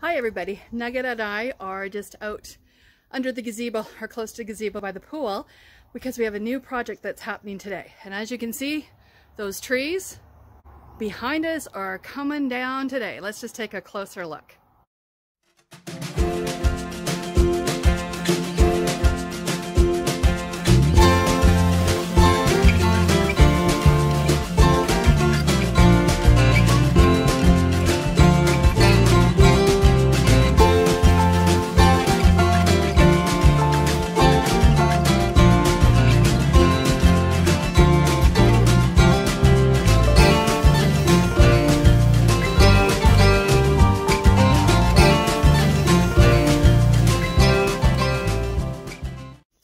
Hi everybody, Nugget and I are just out under the gazebo or close to the gazebo by the pool because we have a new project that's happening today. And as you can see, those trees behind us are coming down today. Let's just take a closer look.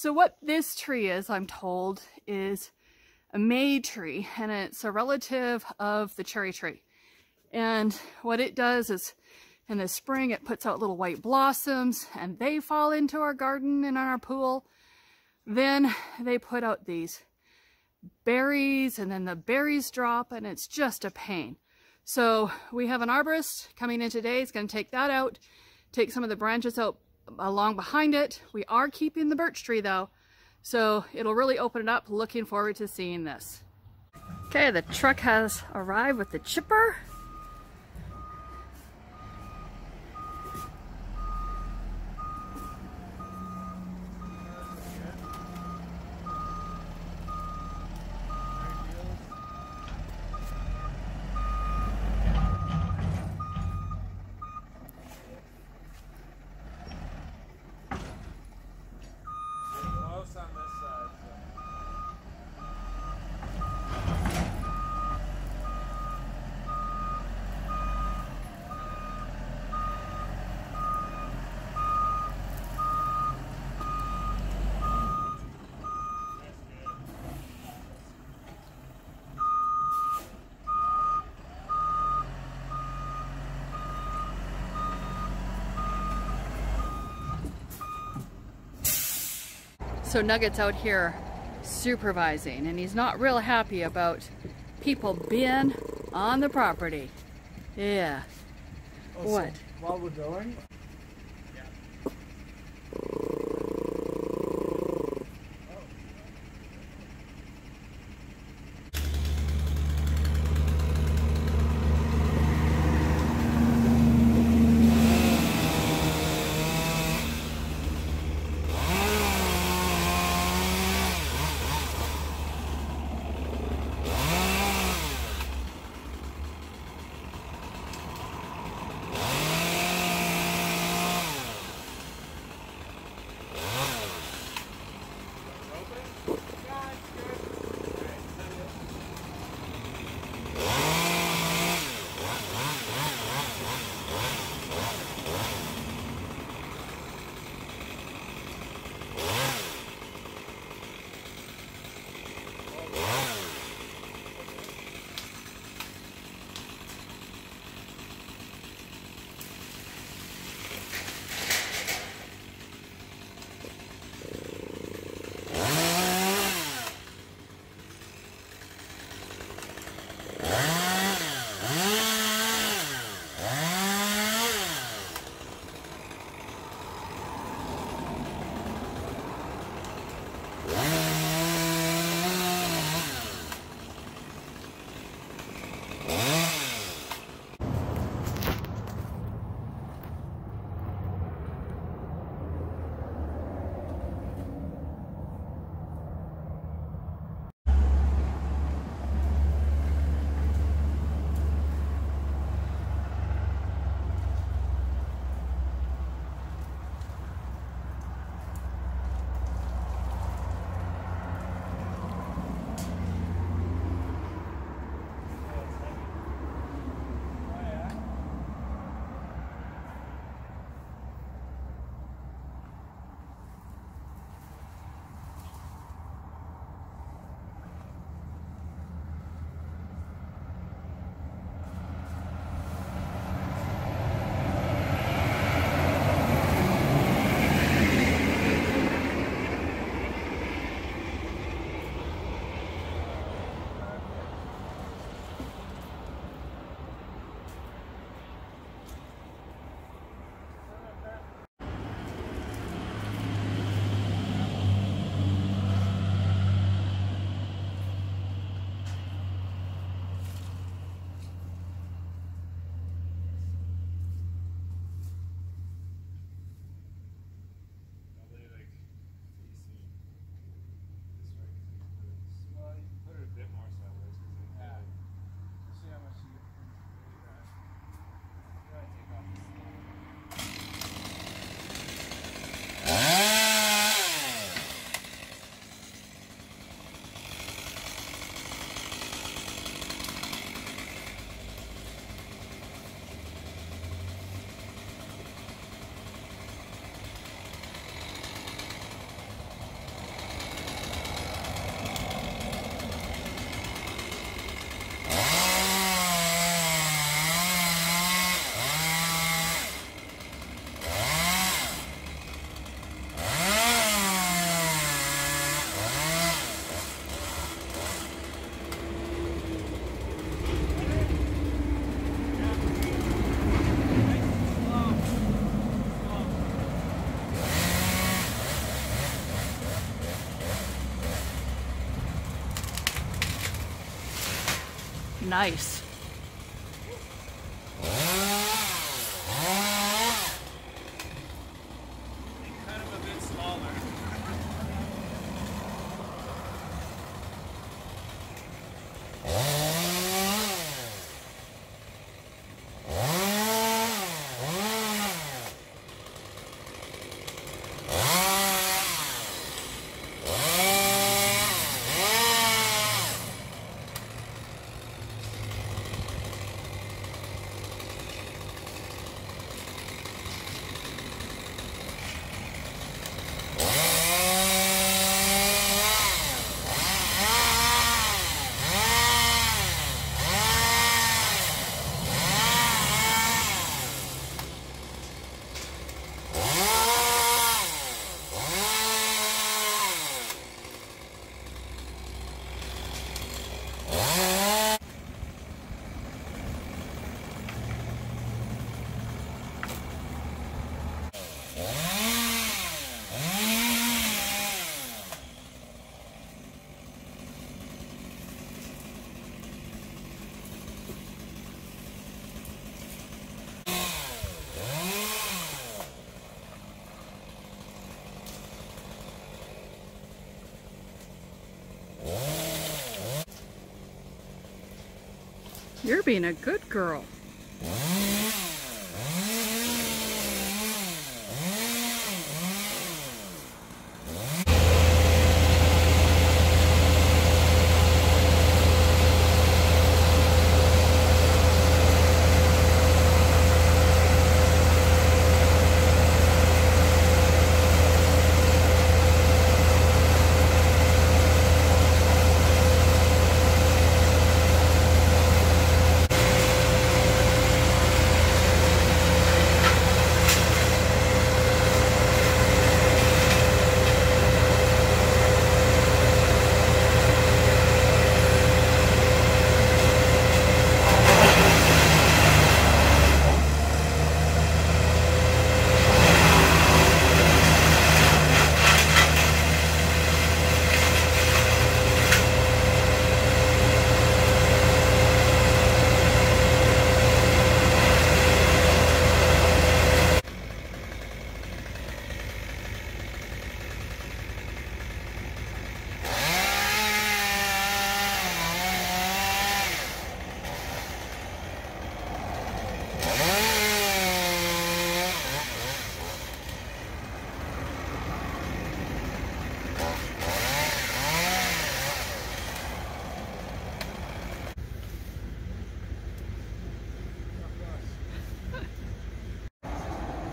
So what this tree is, I'm told, is a May tree, and it's a relative of the cherry tree. And what it does is, in the spring, it puts out little white blossoms, and they fall into our garden and our pool. Then they put out these berries, and then the berries drop, and it's just a pain. So we have an arborist coming in today. He's going to take that out, take some of the branches out along behind it. We are keeping the birch tree though, so it'll really open it up. Looking forward to seeing this. Okay, the truck has arrived with the chipper. So Nugget's out here supervising and he's not real happy about people being on the property. Yeah. Oh, so What? while we're going, Nice. Kind of a bit smaller. You're being a good girl.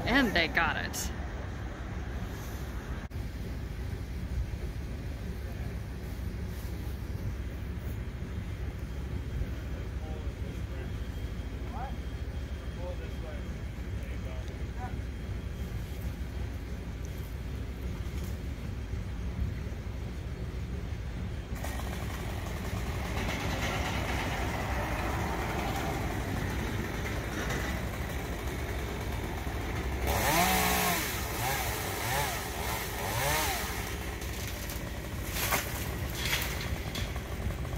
And they got it.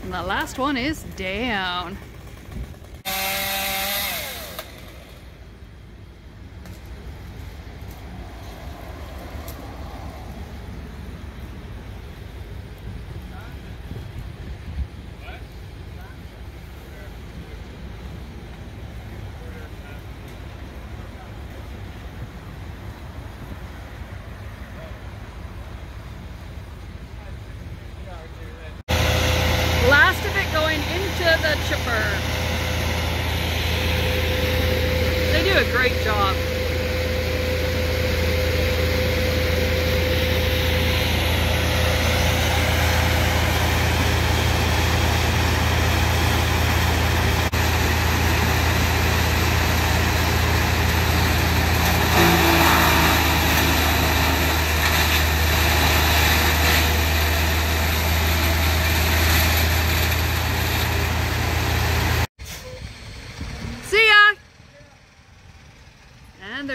And the last one is down. Last of it going into the chipper. They a great job.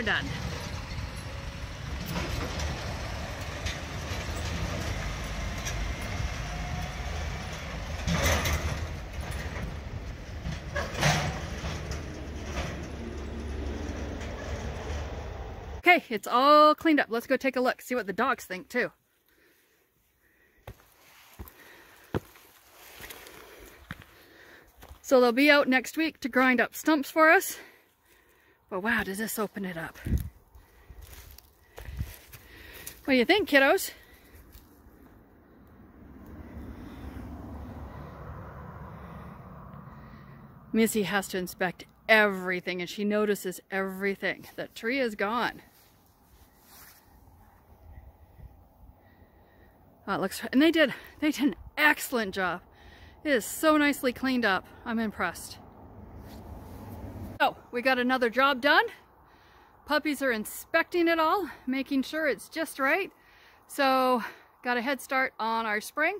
done. Okay, it's all cleaned up. Let's go take a look, see what the dogs think too. So they'll be out next week to grind up stumps for us. But wow, does this open it up. What do you think, kiddos? Missy has to inspect everything and she notices everything. That tree is gone. Oh, it looks, and they did, they did an excellent job. It is so nicely cleaned up. I'm impressed. So, we got another job done. Puppies are inspecting it all, making sure it's just right. So, got a head start on our spring.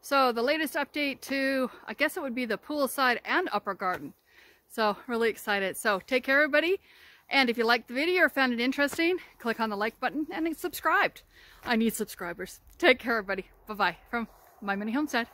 So, the latest update to, I guess it would be the poolside and upper garden. So, really excited. So, take care, everybody. And if you liked the video or found it interesting, click on the like button and subscribed. I need subscribers. Take care, everybody. Bye-bye from My Mini Homestead.